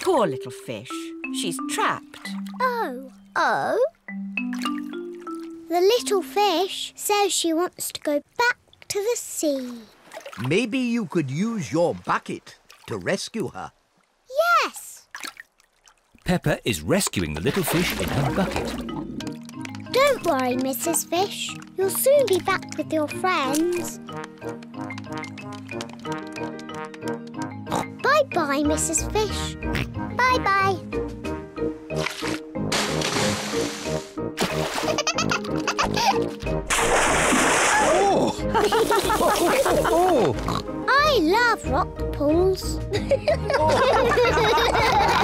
Poor little fish. She's trapped. Oh. Oh? The little fish says she wants to go back to the sea. Maybe you could use your bucket to rescue her. Yes. Peppa is rescuing the little fish in her bucket. Don't worry, Mrs. Fish. You'll soon be back with your friends. Bye-bye, Mrs. Fish. Bye-bye. Oh! I love rock pools. Oh.